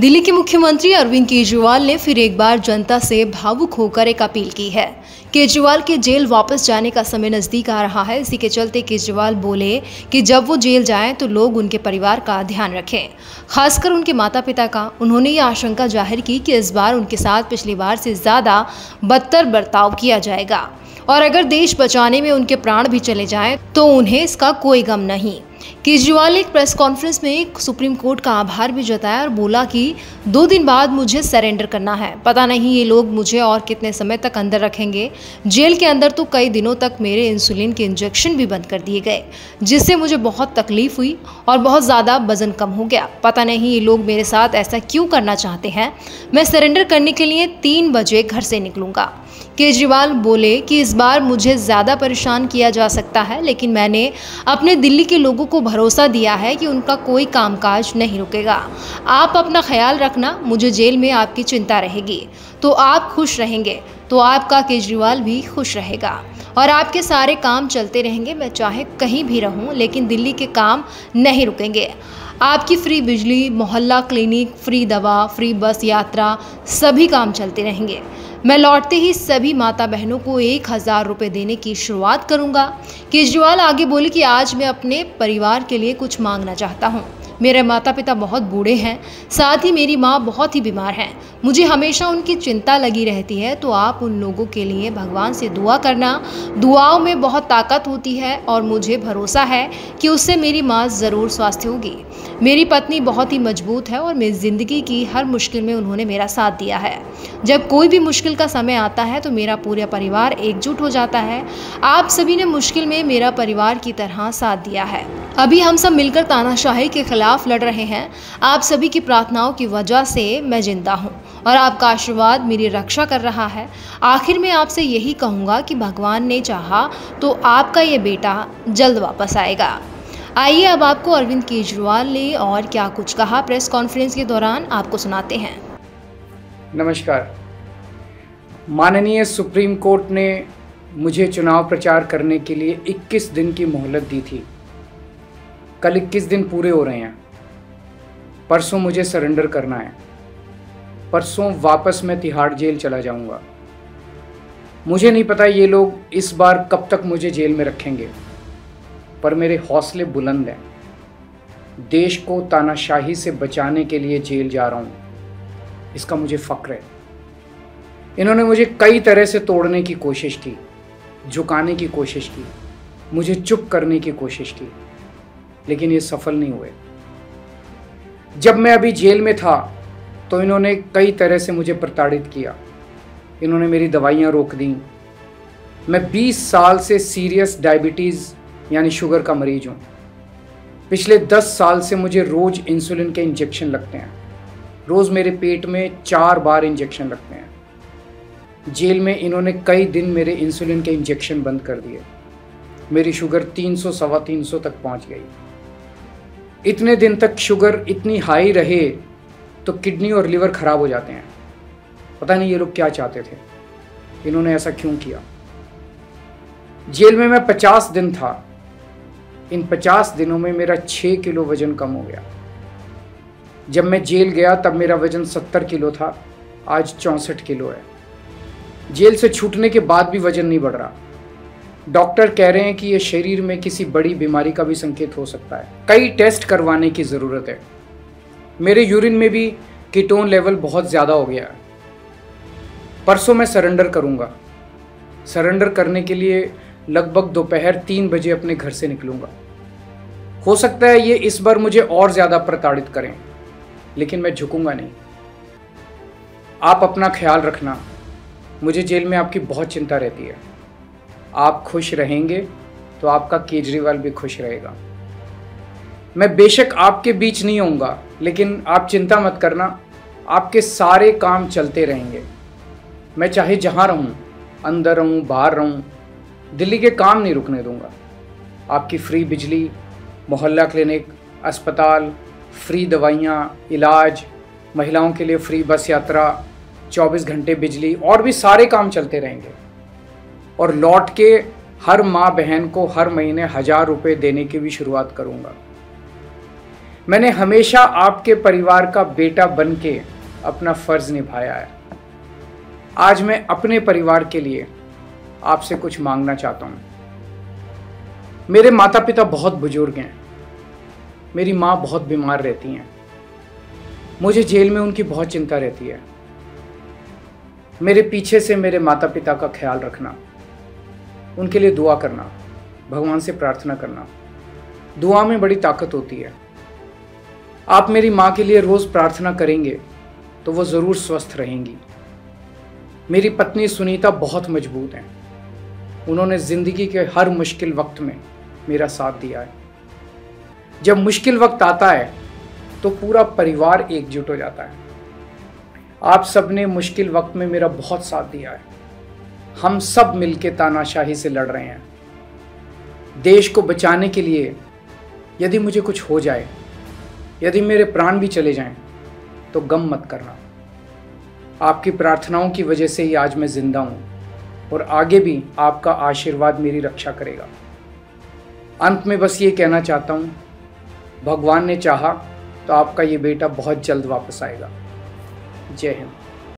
दिल्ली के मुख्यमंत्री अरविंद केजरीवाल ने फिर एक बार जनता से भावुक होकर एक अपील की है। केजरीवाल के जेल वापस जाने का समय नज़दीक आ रहा है। इसी के चलते केजरीवाल बोले कि जब वो जेल जाएँ तो लोग उनके परिवार का ध्यान रखें। खासकर उनके माता पिता का। उन्होंने ये आशंका ज़ाहिर की कि इस बार उनके साथ पिछली बार से ज़्यादा बदतर बर्ताव किया जाएगा। और अगर देश बचाने में उनके प्राण भी चले जाएँ तो उन्हें इसका कोई गम नहीं। केजरीवाल ने एक प्रेस कॉन्फ्रेंस में सुप्रीम कोर्ट का आभार भी जताया और बोला कि दो दिन बाद मुझे सरेंडर करना है। पता नहीं ये लोग मुझे और कितने समय तक अंदर रखेंगे। जेल के अंदर तो कई दिनों तक मेरे इंसुलिन के इंजेक्शन भी बंद कर दिए गए, जिससे मुझे बहुत तकलीफ़ हुई और बहुत ज़्यादा वज़न कम हो गया। पता नहीं ये लोग मेरे साथ ऐसा क्यों करना चाहते हैं। मैं सरेंडर करने के लिए तीन बजे घर से निकलूँगा। केजरीवाल बोले कि इस बार मुझे ज़्यादा परेशान किया जा सकता है, लेकिन मैंने अपने दिल्ली के लोगों को भरोसा दिया है कि उनका कोई कामकाज नहीं रुकेगा। आप अपना ख्याल रखना, मुझे जेल में आपकी चिंता रहेगी। तो आप खुश रहेंगे तो आपका केजरीवाल भी खुश रहेगा। और आपके सारे काम चलते रहेंगे, मैं चाहे कहीं भी रहूँ, लेकिन दिल्ली के काम नहीं रुकेंगे। आपकी फ्री बिजली, मोहल्ला क्लिनिक, फ्री दवा, फ्री बस यात्रा, सभी काम चलते रहेंगे। मैं लौटते ही सभी माता बहनों को एक हज़ार रुपये देने की शुरुआत करूँगा। केजरीवाल आगे बोले कि आज मैं अपने परिवार के लिए कुछ मांगना चाहता हूँ। मेरे माता पिता बहुत बूढ़े हैं, साथ ही मेरी माँ बहुत ही बीमार हैं। मुझे हमेशा उनकी चिंता लगी रहती है तो आप उन लोगों के लिए भगवान से दुआ करना। दुआओं में बहुत ताकत होती है और मुझे भरोसा है कि उससे मेरी माँ ज़रूर स्वास्थ्य होगी। मेरी पत्नी बहुत ही मज़बूत है और मेरी ज़िंदगी की हर मुश्किल में उन्होंने मेरा साथ दिया है। जब कोई भी मुश्किल का समय आता है तो मेरा पूरा परिवार एकजुट हो जाता है। आप सभी ने मुश्किल में मेरा परिवार की तरह साथ दिया है। अभी हम सब मिलकर तानाशाही के खिलाफ लड़ रहे हैं। आप सभी की प्रार्थनाओं की वजह से मैं ज़िंदा हूँ और आपका आशीर्वाद मेरी रक्षा कर रहा है। आखिर में आपसे यही कहूँगा कि भगवान ने चाहा तो आपका ये बेटा जल्द वापस आएगा। आइए अब आपको अरविंद केजरीवाल ने और क्या कुछ कहा प्रेस कॉन्फ्रेंस के दौरान आपको सुनाते हैं। नमस्कार। माननीय सुप्रीम कोर्ट ने मुझे चुनाव प्रचार करने के लिए 21 दिन की मोहलत दी थी। कल 21 दिन पूरे हो रहे हैं। परसों मुझे सरेंडर करना है। परसों वापस मैं तिहाड़ जेल चला जाऊँगा। मुझे नहीं पता ये लोग इस बार कब तक मुझे जेल में रखेंगे, पर मेरे हौसले बुलंद हैं। देश को तानाशाही से बचाने के लिए जेल जा रहा हूँ। इसका मुझे फ़क्र है। इन्होंने मुझे कई तरह से तोड़ने की कोशिश की, झुकाने की कोशिश की, मुझे चुप करने की कोशिश की, लेकिन ये सफल नहीं हुए। जब मैं अभी जेल में था तो इन्होंने कई तरह से मुझे प्रताड़ित किया। इन्होंने मेरी दवाइयाँ रोक दी। मैं 20 साल से सीरियस डायबिटीज़, यानी शुगर का मरीज़ हूँ। पिछले 10 साल से मुझे रोज़ इंसुलिन के इंजेक्शन लगते हैं। रोज़ मेरे पेट में चार बार इंजेक्शन लगते हैं। जेल में इन्होंने कई दिन मेरे इंसुलिन के इंजेक्शन बंद कर दिए। मेरी शुगर 300 सवा तीन सौ तक पहुँच गई। इतने दिन तक शुगर इतनी हाई रहे तो किडनी और लिवर खराब हो जाते हैं। पता नहीं ये लोग क्या चाहते थे। इन्होंने ऐसा क्यों किया? जेल में मैं पचास दिन था। इन पचास दिनों में मेरा छः किलो वज़न कम हो गया। जब मैं जेल गया, तब मेरा वज़न सत्तर किलो था। आज चौंसठ किलो है। जेल से छूटने के बाद भी वज़न नहीं बढ़ रहा। डॉक्टर कह रहे हैं कि ये शरीर में किसी बड़ी बीमारी का भी संकेत हो सकता है। कई टेस्ट करवाने की ज़रूरत है। मेरे यूरिन में भी कीटोन लेवल बहुत ज़्यादा हो गया है। परसों मैं सरेंडर करूँगा। सरेंडर करने के लिए लगभग दोपहर तीन बजे अपने घर से निकलूँगा। हो सकता है ये इस बार मुझे और ज़्यादा प्रताड़ित करें, लेकिन मैं झुकूँगा नहीं। आप अपना ख्याल रखना। मुझे जेल में आपकी बहुत चिंता रहती है। आप खुश रहेंगे तो आपका केजरीवाल भी खुश रहेगा। मैं बेशक आपके बीच नहीं होऊँगा, लेकिन आप चिंता मत करना, आपके सारे काम चलते रहेंगे। मैं चाहे जहाँ रहूँ, अंदर रहूँ, बाहर रहूँ, दिल्ली के काम नहीं रुकने दूँगा। आपकी फ्री बिजली, मोहल्ला क्लिनिक, अस्पताल, फ्री दवाइयाँ, इलाज, महिलाओं के लिए फ्री बस यात्रा 24 घंटे बिजली, और भी सारे काम चलते रहेंगे। और लौट के हर माँ बहन को हर महीने हज़ार रुपये देने की भी शुरुआत करूँगा। मैंने हमेशा आपके परिवार का बेटा बन के अपना फ़र्ज़ निभाया है। आज मैं अपने परिवार के लिए आपसे कुछ मांगना चाहता हूँ। मेरे माता पिता बहुत बुज़ुर्ग हैं। मेरी माँ बहुत बीमार रहती हैं। मुझे जेल में उनकी बहुत चिंता रहती है। मेरे पीछे से मेरे माता पिता का ख्याल रखना। उनके लिए दुआ करना, भगवान से प्रार्थना करना। दुआ में बड़ी ताकत होती है। आप मेरी माँ के लिए रोज़ प्रार्थना करेंगे तो वो ज़रूर स्वस्थ रहेंगी। मेरी पत्नी सुनीता बहुत मज़बूत हैं। उन्होंने ज़िंदगी के हर मुश्किल वक्त में मेरा साथ दिया है। जब मुश्किल वक्त आता है तो पूरा परिवार एकजुट हो जाता है। आप सबने मुश्किल वक्त में मेरा बहुत साथ दिया है। हम सब मिलके तानाशाही से लड़ रहे हैं। देश को बचाने के लिए यदि मुझे कुछ हो जाए, यदि मेरे प्राण भी चले जाएँ तो गम मत करना। आपकी प्रार्थनाओं की वजह से ही आज मैं ज़िंदा हूँ और आगे भी आपका आशीर्वाद मेरी रक्षा करेगा। अंत में बस ये कहना चाहता हूँ, भगवान ने चाहा तो आपका ये बेटा बहुत जल्द वापस आएगा। जय हिंद।